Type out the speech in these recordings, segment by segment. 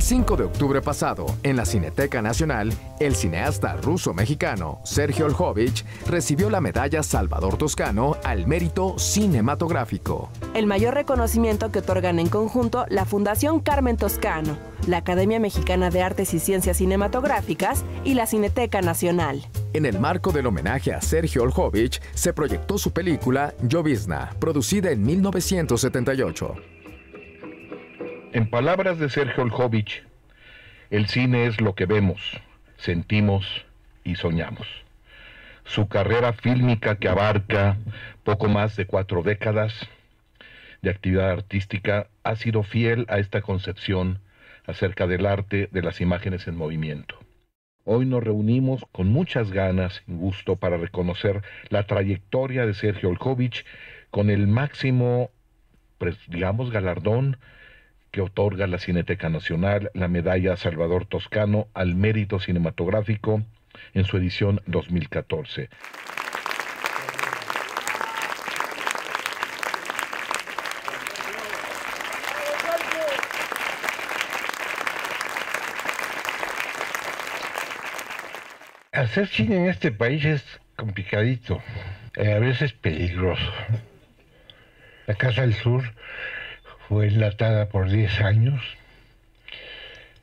El 5 de octubre pasado, en la Cineteca Nacional, el cineasta ruso-mexicano Sergio Oljovich recibió la medalla Salvador Toscano al mérito cinematográfico. El mayor reconocimiento que otorgan en conjunto la Fundación Carmen Toscano, la Academia Mexicana de Artes y Ciencias Cinematográficas y la Cineteca Nacional. En el marco del homenaje a Sergio Oljovich, se proyectó su película Llovizna, producida en 1978. En palabras de Sergio Oljovich, el cine es lo que vemos, sentimos y soñamos. Su carrera fílmica que abarca poco más de cuatro décadas de actividad artística ha sido fiel a esta concepción acerca del arte de las imágenes en movimiento. Hoy nos reunimos con muchas ganas y gusto para reconocer la trayectoria de Sergio Oljovich con el máximo, pues, digamos, galardón que otorga la Cineteca Nacional la medalla Salvador Toscano al mérito cinematográfico en su edición 2014. Hacer cine en este país es complicadito, eh, a veces peligroso. La Casa del Sur fue enlatada por 10 años.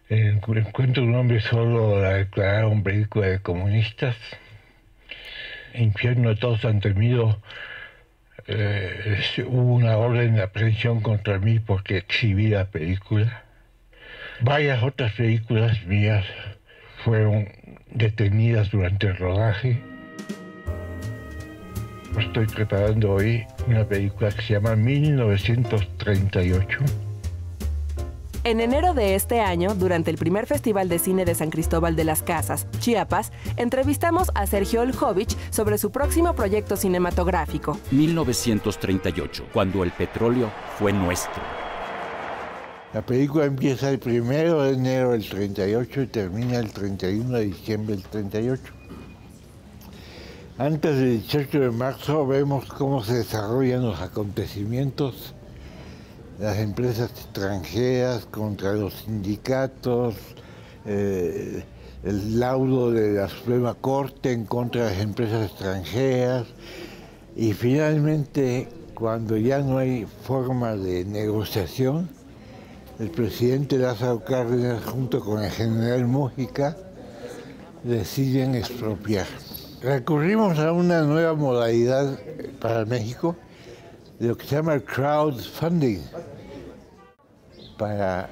En Encuentro un hombre solo la declararon película de comunistas. Infierno todos han temido. Hubo una orden de aprehensión contra mí porque exhibí la película. Varias otras películas mías fueron detenidas durante el rodaje. Estoy preparando hoy una película que se llama 1938. En enero de este año, durante el primer Festival de Cine de San Cristóbal de las Casas, Chiapas, entrevistamos a Sergio Oljovich sobre su próximo proyecto cinematográfico. 1938, cuando el petróleo fue nuestro. La película empieza el primero de enero del 38 y termina el 31 de diciembre del 38. Antes del 18 de marzo vemos cómo se desarrollan los acontecimientos, las empresas extranjeras contra los sindicatos, eh, el laudo de la Suprema Corte en contra de las empresas extranjeras y finalmente cuando ya no hay forma de negociación, el presidente Lázaro Cárdenas junto con el general Mújica deciden expropiar. Recurrimos a una nueva modalidad para México, de lo que se llama crowdfunding, para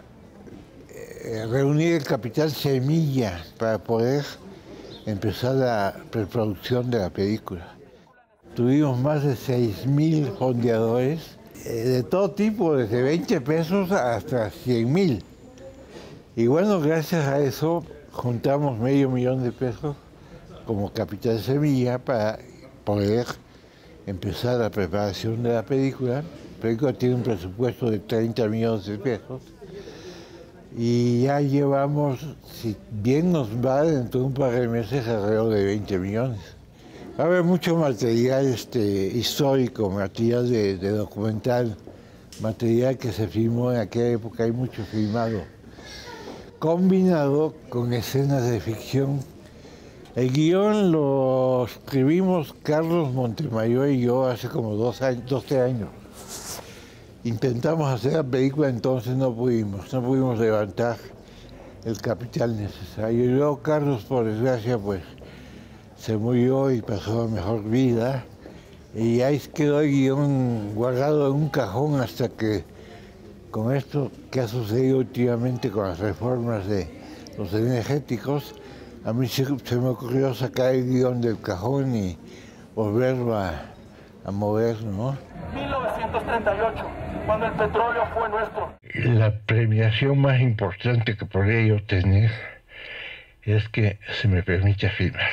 eh, reunir el capital semilla para poder empezar la preproducción de la película. Tuvimos más de 6.000 fondeadores eh, de todo tipo, desde 20 pesos hasta 100 mil. Y bueno, gracias a eso juntamos medio millón de pesos como capital semilla para poder empezar la preparación de la película. La película tiene un presupuesto de 30 millones de pesos y ya llevamos, si bien nos va, dentro de un par de meses alrededor de 20 millones. Va a haber mucho material este, histórico, material de, de documental, material que se filmó en aquella época, hay mucho filmado, combinado con escenas de ficción el guion lo escribimos Carlos Montemayor y yo hace como dos años, 12 años. Intentamos hacer la película, entonces no pudimos, no pudimos levantar el capital necesario. Y luego Carlos, por desgracia, pues se murió y pasó a mejor vida. Y ahí quedó el guion guardado en un cajón hasta que con esto que ha sucedido últimamente con las reformas de los energéticos, a mí se, me ocurrió sacar el guion del cajón y volverlo a, a mover, ¿no? 1938, cuando el petróleo fue nuestro. La premiación más importante que podría yo tener es que se me permite filmar.